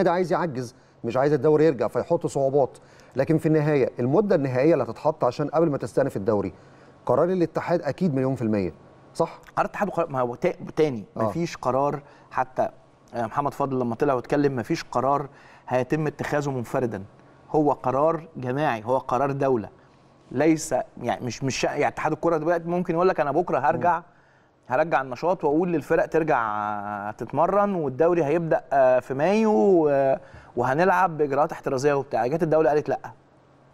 النادي عايز يعجز مش عايز الدوري يرجع فيحط صعوبات. لكن في النهاية المدة النهائية اللي هتتحط عشان قبل ما تستأنف الدوري قرار الاتحاد أكيد مليون في المية صح؟ قرار الاتحاد ما هو تا- تاني آه. مفيش قرار حتى آه، محمد فاضل لما طلع واتكلم مفيش قرار هيتم اتخاذه منفردا. هو قرار جماعي هو قرار دولة. ليس يعني مش مش يعني اتحاد الكرة دلوقتي ممكن يقول لك أنا بكرة هرجع هرجع النشاط وأقول للفرق ترجع تتمرن والدوري هيبدأ آه، في مايو آه، وهنلعب بإجراءات احترازية وبتاع. جت الدولة قالت لأ.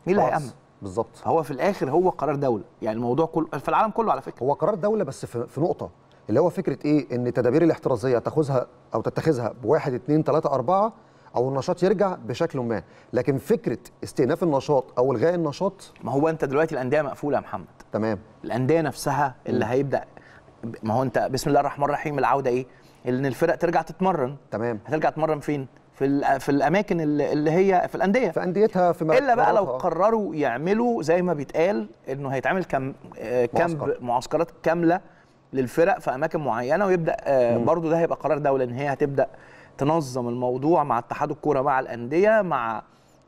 مين اللي. هيأمن؟ بالظبط. هو في الآخر هو قرار دولة. يعني الموضوع كله في العالم كله على فكرة. هو قرار دولة بس في, نقطة. اللي هو فكرة إيه؟ إن التدابير الاحترازية تاخذها أو تتخذها بواحد اتنين تلاتة أربعة أو النشاط يرجع بشكل ما. لكن فكرة استئناف النشاط أو إلغاء النشاط ما هو أنت دلوقتي الأندية مقفولة يا محمد. تمام. الأندية نفسها اللي هيبدأ ما هو انت بسم الله الرحمن الرحيم العودة إيه؟ إن الفرق ترجع تتمرن. تمام. هترجع تتمرن فين؟ في في الأماكن اللي اللي هي في الأندية. في أنديتها في إلا بقى لو. قرروا يعملوا زي ما بيتقال إنه هيتعمل كم آه، كامب معسكر. معسكرات كاملة للفرق في أماكن معينة ويبدأ آه، برضو ده هيبقى قرار دوله إن هي هتبدأ تنظم الموضوع مع اتحاد الكورة مع الأندية مع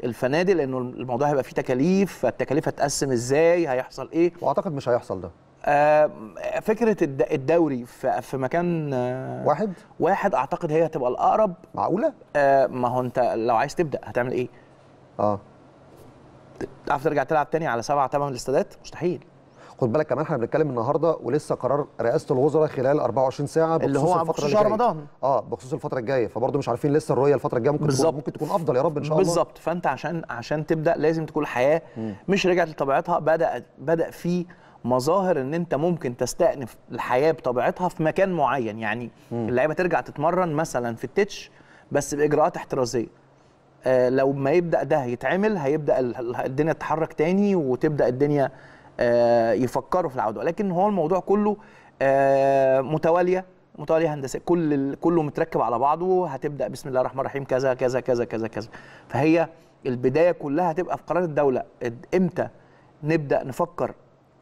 الفنادق لأنه الموضوع هيبقى فيه تكاليف فالتكاليف هتقسم إزاي هيحصل إيه. وأعتقد مش هيحصل ده. فكرة الد- الدوري في في مكان آه، واحد؟ واحد أعتقد هي هتبقى الأقرب. معقولة؟ آه، ما هو أنت لو عايز تبدأ هتعمل إيه؟ آه. تعرف ترجع تلعب تاني على سبعة ثمان الاستادات؟ مستحيل. خد بالك كمان إحنا بنتكلم النهارده ولسه قرار رئاسة الوزراء خلال 24 ساعة اللي بخصوص هو الفترة اللي. رمضان. آه بخصوص الفترة الجاية. فبرضه مش عارفين لسه الرؤية الفترة الجاية ممكن بالظبط. تكون ممكن تكون أفضل. يا رب إن شاء الله. بالظبط. فأنت عشان عشان تبدأ لازم تكون الحياة مش رجعت لطبيعتها. بدا بدأ في مظاهر إن أنت ممكن تستأنف الحياة بطبيعتها في مكان معين. يعني اللعيبة ترجع تتمرن مثلا في التتش بس بإجراءات احترازية. آه لو ما يبدأ ده يتعمل هيبدأ ال- ال- الدنيا تتحرك تاني وتبدأ الدنيا آه يفكروا في العودة. ولكن هو الموضوع كله آه متوالية متوالية هندسية. كل كله متركب على بعضه هتبدأ بسم الله الرحمن الرحيم كذا كذا كذا كذا كذا. فهي البداية كلها هتبقى في قرار الدولة. إمتى نبدأ نفكر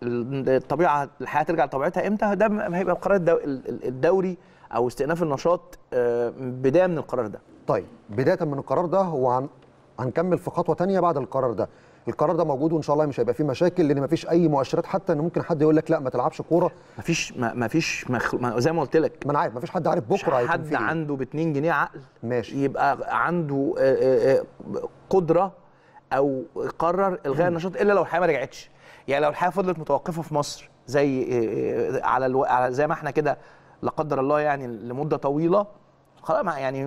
الطبيعة الحياة ترجع لطبيعتها إمتى؟ ده هيبقى قرار الدو- ال- ال- الدوري أو استئناف النشاط آه، بداية من القرار ده. طيب بداية من القرار ده هو هن... هنكمل في خطوة تانية بعد القرار ده. القرار ده موجود وإن شاء الله مش هيبقى فيه مشاكل لأن مفيش أي مؤشرات حتى إن ممكن حد يقول لك لا ما تلعبش كورة. مفيش ما- مفيش مخ... ما زي ما قلت لك. ما أنا عارف مفيش حد عارف بكرة هيكون حد إيه. عنده ب 2 جنيه عقل ماشي. يبقى عنده آه، آه، قدرة أو قرر إلغاء النشاط إلا لو الحياة ما رجعتش. يعني لو الحياة فضلت متوقفة في مصر زي آه، آه، على ألو... على زي ما إحنا كده لا قدر الله يعني لمدة طويلة خلاص يعني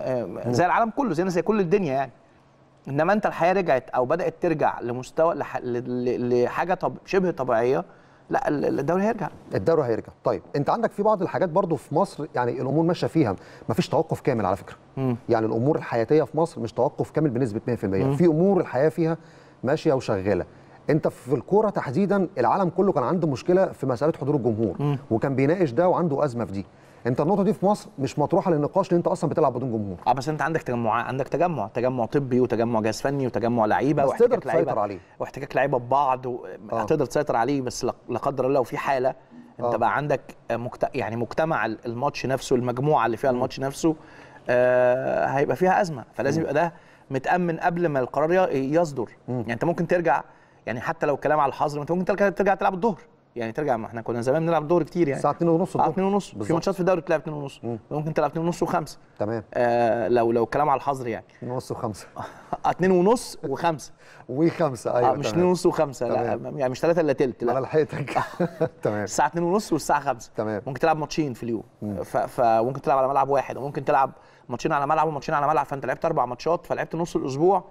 آه، زي العالم كله زينا زي كل الدنيا يعني. إنما أنت الحياة رجعت أو بدأت ترجع لمستوى لح... لحاجة طب... شبه طبيعية لا ال- الدوري هيرجع. الدوري هيرجع. طيب انت عندك في بعض الحاجات برضو في مصر يعني الأمور ماشية فيها مفيش توقف كامل على فكرة. مم. يعني الأمور الحياتية في مصر مش توقف كامل بنسبة 100% في أمور الحياة فيها ماشية وشغالة. انت في الكورة تحديدا العالم كله كان عنده مشكلة في مسألة حضور الجمهور. وكان بيناقش ده وعنده أزمة في دي. انت النقطة دي في مصر مش مطروحة للنقاش لأن انت أصلا بتلعب بدون جمهور. آه بس انت عندك تجمع عندك تجمع تجمع طبي وتجمع جهاز فني وتجمع لعيبة بس تقدر واحتكاك تسيطر عليه. واحتكاك لعيبة ببعض و... آه. هتقدر تسيطر عليه بس لا قدر الله لو في حالة انت آه. بقى عندك مكت... يعني مجتمع الماتش نفسه المجموعة اللي فيها الماتش نفسه آه هيبقى فيها أزمة. فلازم يبقى ده متأمن قبل ما القرار يصدر. يعني انت ممكن ترجع يعني حتى لو الكلام على الحظر انت ممكن ترجع تلعب الظهر. يعني ترجع ما إحنا كنا زمان بنلعب الظهر كتير يعني. الساعة 2 ونص آه 2 ونص. في. ماتشات في الدوري بتلعب 2 ونص. ممكن تلعب 2 ونص و5 تمام. آه لو لو كلام على الحظر يعني. 2 ونص وخمسة. 2 ونص وخمسة. وخمسة آه أيوه مش تمام. 2 ونص وخمسة لا تمام. يعني مش 3 إلا تلت أنا لا لحقتك. تمام. الساعة 2 ونص والساعة 5 تمام. ممكن تلعب ماتشين في اليوم. فممكن تلعب على ملعب واحد وممكن تلعب ماتشين على ملعب وماتشين على ملعب. فأنت لعبت أربع ماتشات فلعبت نص الأسبوع.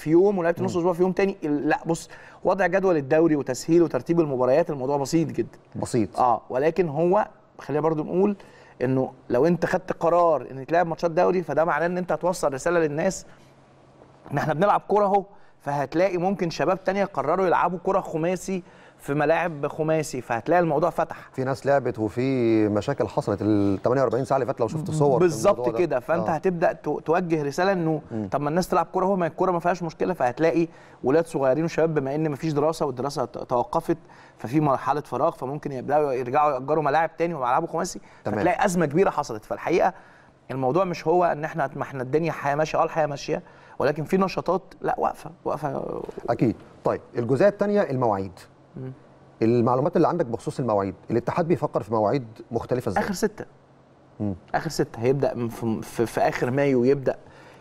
في يوم ولعبت نص الأسبوع في يوم تاني لا بص وضع جدول الدوري وتسهيل وترتيب المباريات الموضوع بسيط جدا. بسيط. آه ولكن هو خلينا برضو نقول إنه لو أنت خدت قرار إن تلعب ماتشات دوري فده معناه إن أنت هتوصل رسالة للناس إن إحنا بنلعب كورة أهو فهتلاقي ممكن شباب تانية قرروا يلعبوا كورة خماسي في ملاعب خماسي فهتلاقي الموضوع فتح. في ناس لعبت وفي مشاكل حصلت. ال 48 ساعة اللي فاتت لو شفت صور بالظبط. كده. فأنت آه. هتبدأ تو- توجه رسالة إنه طب ما الناس تلعب كورة هو ما الكورة ما فيهاش مشكلة. فهتلاقي ولاد صغيرين وشباب بما إن ما فيش دراسة والدراسة توقفت ففي مرحلة فراغ فممكن يبدأوا يرجعوا يأجروا ملاعب تاني ويلعبوا خماسي. تمام. فتلاقي أزمة كبيرة حصلت. فالحقيقة الموضوع مش هو إن إحنا ما إحنا الدنيا حياة ماشية آه الحياة ماشية ولكن في نشاطات لا واقفة واقفة. أكيد. طيب الجزئية الثانية المواعيد. المعلومات اللي عندك بخصوص المواعيد الاتحاد بيفكر في مواعيد مختلفة إزاي؟ آخر ستة. مم. آخر ستة. هيبدأ في, في, في آخر مايو يبدأ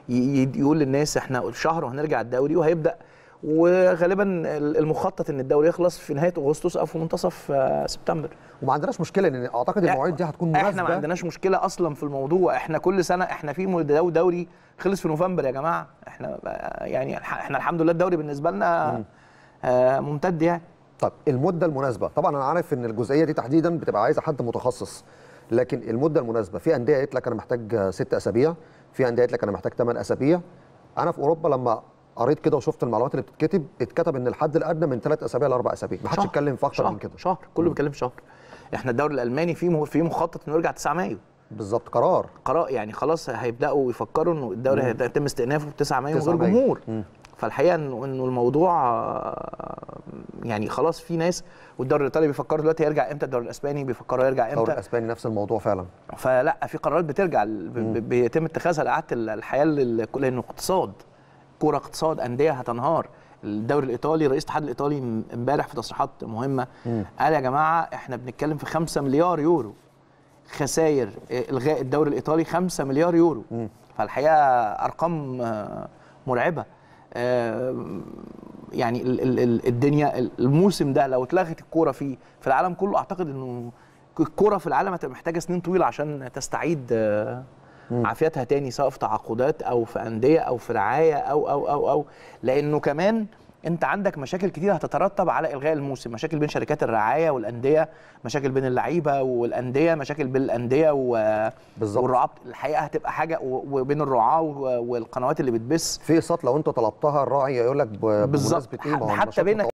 يقول للناس إحنا شهر وهنرجع الدوري وهيبدأ. وغالبا المخطط إن الدوري يخلص في نهاية أغسطس أو في منتصف آه، سبتمبر. وما عندناش مشكلة لأن أعتقد المواعيد دي هتكون مناسبه إحنا ما عندناش مشكلة أصلا في الموضوع. إحنا كل سنة إحنا في دوري خلص في نوفمبر يا جماعة. إحنا آه، يعني إحنا الحمد لله الدوري بالنسبة لنا آه، ممتد يعني. طب المدة المناسبة طبعا أنا عارف إن الجزئية دي تحديدا بتبقى عايزة حد متخصص لكن المدة المناسبة في أندية قالت لك أنا محتاج ست أسابيع في أندية قالت لك أنا محتاج ثمان أسابيع. أنا في أوروبا لما قريت كده وشفت المعلومات اللي بتتكتب اتكتب إن الحد الأدنى من ثلاث أسابيع لأربع أسابيع. ما حدش. اتكلم في أكتر من كده. شهر. كله بيتكلم في شهر. إحنا الدوري الألماني فيه فيه مخطط إنه يرجع 9 مايو. بالظبط. قرار. قرار يعني خلاص هيبدأوا يفكروا إنه الدوري هيتم استئنافه في 9 مايو من 9 غير. جمهور. مم. فالحقيقة إنه الموضوع يعني خلاص في ناس والدوري الإيطالي بيفكروا دلوقتي هيرجع إمتى؟ الدوري الإسباني بيفكروا يرجع الدوري إمتى الإسباني نفس الموضوع فعلا. فلا في قرارات بترجع بيتم اتخاذها لإعادة ال- الحياة لأنه اقتصاد كورة اقتصاد أندية هتنهار. الدوري الإيطالي رئيس الاتحاد الإيطالي إمبارح في تصريحات مهمة قال يا جماعة إحنا بنتكلم في 5 مليار يورو. خسائر إلغاء الدوري الإيطالي 5 مليار يورو. فالحقيقة أرقام آه، مرعبة. يعني ال- ال- ال- الدنيا الموسم ده لو اتلغت الكورة فيه في العالم كله أعتقد إنه الكورة في العالم هتبقى محتاجة سنين طويلة عشان تستعيد آه، عافيتها تاني سواء في تعاقدات أو في أندية أو في رعاية أو أو أو أو. لأنه كمان انت عندك مشاكل كتير هتترتب على إلغاء الموسم. مشاكل بين شركات الرعاية والأندية مشاكل بين اللعيبة والأندية مشاكل بين الأندية و... والرعاه الحقيقة هتبقى حاجة وبين الرعاة والقنوات اللي بتبث. في اقساط لو انت طلبتها الراعي يقول لك بمناسبة إيه؟ حتى بينك